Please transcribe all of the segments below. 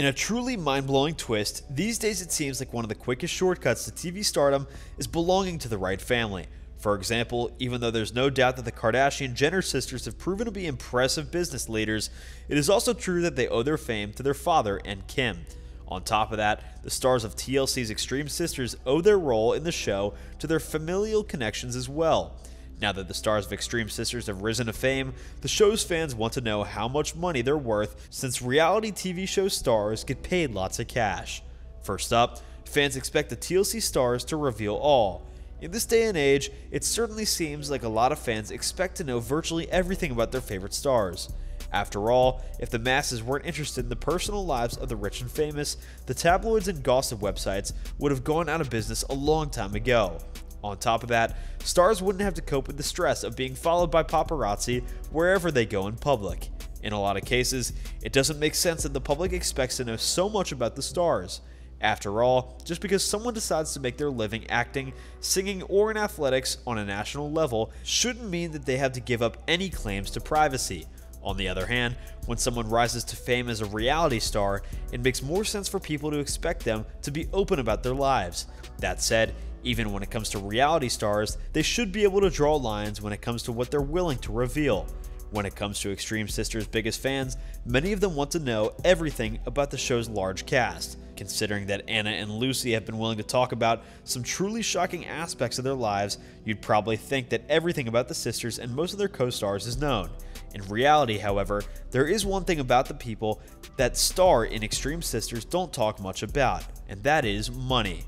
In a truly mind blowing twist, these days it seems like one of the quickest shortcuts to TV stardom is belonging to the right family. For example, even though there's no doubt that the Kardashian Jenner sisters have proven to be impressive business leaders, it is also true that they owe their fame to their father and Kim. On top of that, the stars of TLC's Extreme Sisters owe their role in the show to their familial connections as well. Now that the stars of Extreme Sisters have risen to fame, the show's fans want to know how much money they're worth since reality TV show stars get paid lots of cash. First up, fans expect the TLC stars to reveal all. In this day and age, it certainly seems like a lot of fans expect to know virtually everything about their favorite stars. After all, if the masses weren't interested in the personal lives of the rich and famous, the tabloids and gossip websites would have gone out of business a long time ago. On top of that, stars wouldn't have to cope with the stress of being followed by paparazzi wherever they go in public. In a lot of cases, it doesn't make sense that the public expects to know so much about the stars. After all, just because someone decides to make their living acting, singing, or in athletics on a national level shouldn't mean that they have to give up any claims to privacy. On the other hand, when someone rises to fame as a reality star, it makes more sense for people to expect them to be open about their lives. That said, even when it comes to reality stars, they should be able to draw lines when it comes to what they're willing to reveal. When it comes to Extreme Sisters' biggest fans, many of them want to know everything about the show's large cast. Considering that Anna and Lucy have been willing to talk about some truly shocking aspects of their lives, you'd probably think that everything about the sisters and most of their co stars is known. In reality, however, there is one thing about the people that star in Extreme Sisters don't talk much about, and that is money.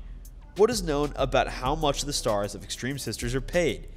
What is known about how much the stars of Extreme Sisters are paid?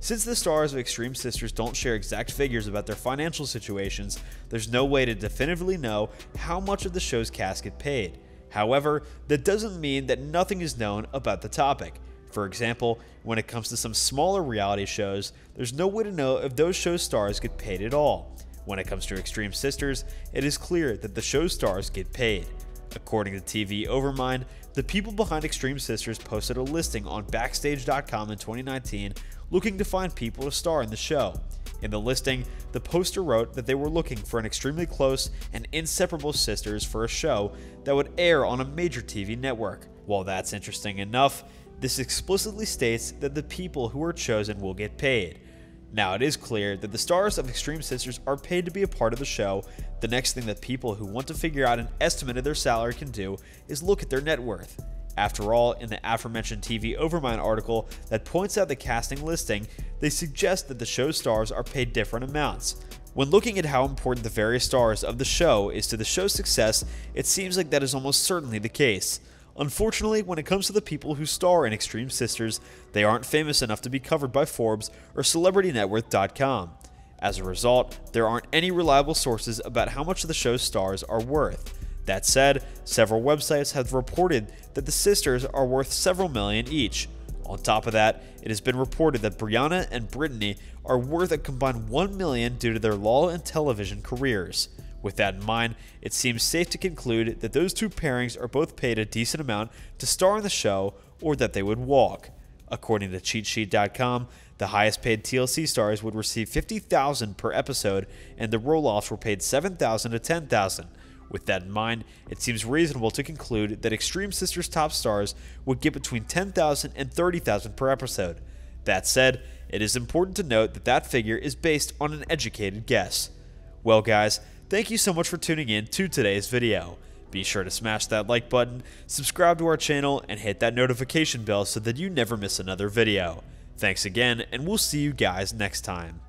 Since the stars of Extreme Sisters don't share exact figures about their financial situations, there's no way to definitively know how much of the show's cast get paid. However, that doesn't mean that nothing is known about the topic. For example, when it comes to some smaller reality shows, there's no way to know if those show stars get paid at all. When it comes to Extreme Sisters, it is clear that the show stars get paid. According to TV Overmind, the people behind Extreme Sisters posted a listing on Backstage.com in 2019 looking to find people to star in the show. In the listing, the poster wrote that they were looking for an extremely close and inseparable sisters for a show that would air on a major TV network. While that's interesting enough, this explicitly states that the people who are chosen will get paid. Now, it is clear that the stars of Extreme Sisters are paid to be a part of the show. The next thing that people who want to figure out an estimate of their salary can do is look at their net worth. After all, in the aforementioned TV Overmind article that points out the casting listing, they suggest that the show stars are paid different amounts. When looking at how important the various stars of the show is to the show's success, it seems like that is almost certainly the case. Unfortunately, when it comes to the people who star in Extreme Sisters, they aren't famous enough to be covered by Forbes or CelebrityNetWorth.com. As a result, there aren't any reliable sources about how much the show's stars are worth. That said, several websites have reported that the sisters are worth several million each. On top of that, it has been reported that Brianna and Brittany are worth a combined 1 million due to their law and television careers. With that in mind, it seems safe to conclude that those two pairings are both paid a decent amount to star in the show or that they would walk. According to cheatsheet.com, the highest paid TLC stars would receive 50,000 per episode and the Roloffs were paid 7,000 to 10,000. With that in mind, it seems reasonable to conclude that Extreme Sisters top stars would get between 10,000 and 30,000 per episode. That said, it is important to note that that figure is based on an educated guess. Well guys, thank you so much for tuning in to today's video. Be sure to smash that like button, subscribe to our channel, and hit that notification bell so that you never miss another video. Thanks again, and we'll see you guys next time.